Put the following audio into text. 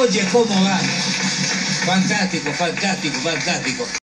oggi è come va? Fantastico, fantastico, fantastico.